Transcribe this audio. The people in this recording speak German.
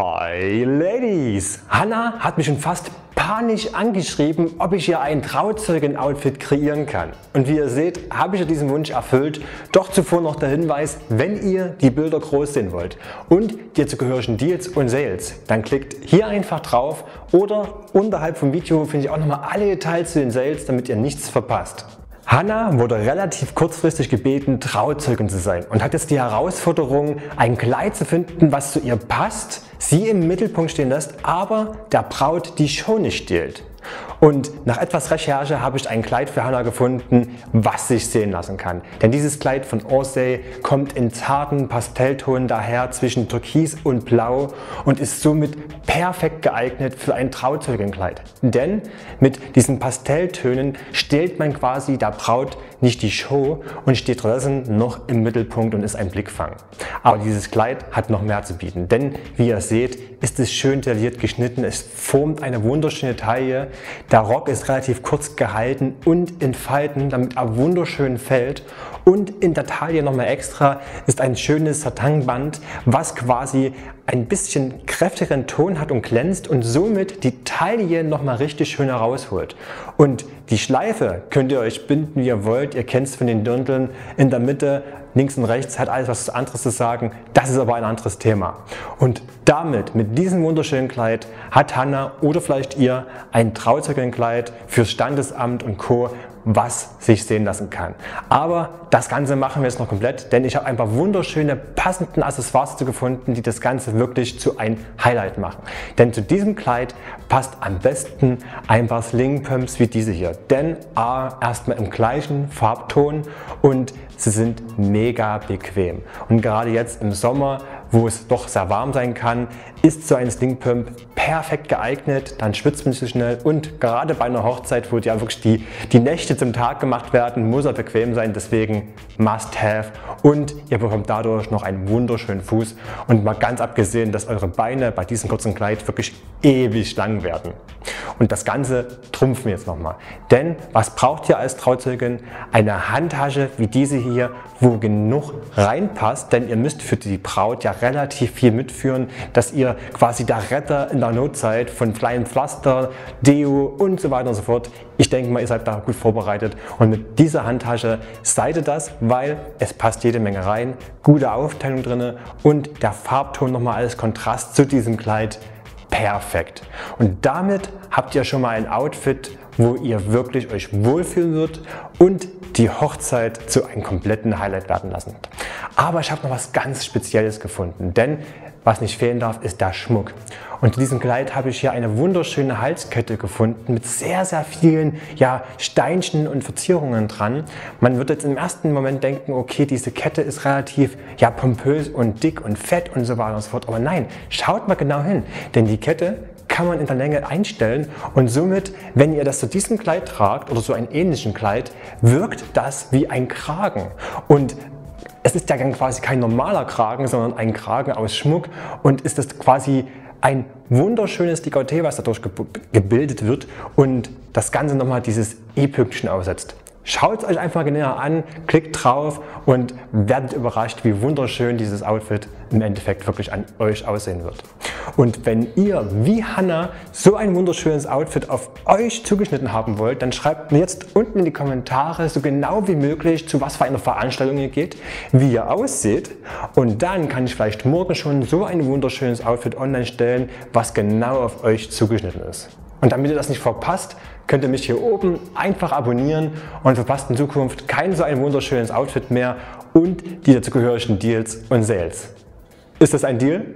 Hi Ladies! Hanna hat mich schon fast panisch angeschrieben, ob ich ihr ein Trauzeugen-Outfit kreieren kann. Und wie ihr seht, habe ich ihr diesen Wunsch erfüllt. Doch zuvor noch der Hinweis, wenn ihr die Bilder groß sehen wollt und die dazugehörigen Deals und Sales, dann klickt hier einfach drauf oder unterhalb vom Video finde ich auch nochmal alle Details zu den Sales, damit ihr nichts verpasst. Hanna wurde relativ kurzfristig gebeten, Trauzeugin zu sein und hat jetzt die Herausforderung, ein Kleid zu finden, was zu ihr passt, sie im Mittelpunkt stehen lässt, aber der Braut die Show nicht stiehlt. Und nach etwas Recherche habe ich ein Kleid für Hannah gefunden, was sich sehen lassen kann. Denn dieses Kleid von Orsay kommt in zarten Pastellton daher zwischen Türkis und Blau und ist somit perfekt geeignet für ein Trauzeugenkleid. Denn mit diesen Pastelltönen stellt man quasi der Braut nicht die Show und steht stattdessen noch im Mittelpunkt und ist ein Blickfang. Aber dieses Kleid hat noch mehr zu bieten, denn wie ihr seht, ist es schön detailliert geschnitten, es formt eine wunderschöne Taille, der Rock ist relativ kurz gehalten und in Falten, damit er wunderschön fällt. Und in der Taille nochmal extra ist ein schönes Satanband, was quasi ein bisschen kräftigeren Ton hat und glänzt und somit die Taille nochmal richtig schön herausholt. Und die Schleife könnt ihr euch binden, wie ihr wollt. Ihr kennt es von den Dirndln in der Mitte links und rechts hat alles was anderes zu sagen. Das ist aber ein anderes Thema. Und damit, mit diesem wunderschönen Kleid, hat Hanna oder vielleicht ihr ein Trauzeugenkleid fürs Standesamt und Co was sich sehen lassen kann. Aber das Ganze machen wir jetzt noch komplett, denn ich habe ein paar wunderschöne passenden Accessoires gefunden, die das Ganze wirklich zu ein Highlight machen. Denn zu diesem Kleid passt am besten ein paar Sling-Pumps wie diese hier. Denn A, erstmal im gleichen Farbton und sie sind mega bequem. Und gerade jetzt im Sommer wo es doch sehr warm sein kann, ist so ein Slingpump perfekt geeignet, dann schwitzt man so schnell und gerade bei einer Hochzeit, wo ja wirklich die, die Nächte zum Tag gemacht werden, muss er bequem sein, deswegen must have und ihr bekommt dadurch noch einen wunderschönen Fuß und mal ganz abgesehen, dass eure Beine bei diesem kurzen Kleid wirklich ewig lang werden. Und das Ganze trumpfen wir jetzt nochmal. Denn was braucht ihr als Trauzeugin? Eine Handtasche wie diese hier, wo genug reinpasst, denn ihr müsst für die Braut ja relativ viel mitführen, dass ihr quasi der Retter in der Notzeit von kleinen Pflaster, Deo und so weiter und so fort. Ich denke mal, ihr seid da gut vorbereitet. Und mit dieser Handtasche seid ihr das, weil es passt jede Menge rein, gute Aufteilung drin und der Farbton nochmal als Kontrast zu diesem Kleid perfekt. Und damit habt ihr schon mal ein Outfit, wo ihr wirklich euch wohlfühlen wird und die Hochzeit zu einem kompletten Highlight werden lassen. Aber ich habe noch was ganz Spezielles gefunden, denn was nicht fehlen darf, ist der Schmuck. Und in diesem Kleid habe ich hier eine wunderschöne Halskette gefunden mit sehr, sehr vielen ja, Steinchen und Verzierungen dran. Man wird jetzt im ersten Moment denken, okay, diese Kette ist relativ ja, pompös und dick und fett und so weiter und so fort. Aber nein, schaut mal genau hin, denn die Kette kann man in der Länge einstellen und somit, wenn ihr das zu diesem Kleid tragt oder so einen ähnlichen Kleid, wirkt das wie ein Kragen. Und es ist ja quasi kein normaler Kragen, sondern ein Kragen aus Schmuck und ist das quasi ein wunderschönes Dekolleté, was dadurch gebildet wird und das Ganze nochmal dieses E-Pünktchen aussetzt. Schaut es euch einfach näher an, klickt drauf und werdet überrascht, wie wunderschön dieses Outfit im Endeffekt wirklich an euch aussehen wird. Und wenn ihr wie Hanna so ein wunderschönes Outfit auf euch zugeschnitten haben wollt, dann schreibt mir jetzt unten in die Kommentare so genau wie möglich, zu was für einer Veranstaltung ihr geht, wie ihr aussieht und dann kann ich vielleicht morgen schon so ein wunderschönes Outfit online stellen, was genau auf euch zugeschnitten ist. Und damit ihr das nicht verpasst, könnt ihr mich hier oben einfach abonnieren und verpasst in Zukunft kein so ein wunderschönes Outfit mehr und die dazugehörigen Deals und Sales. Ist das ein Deal?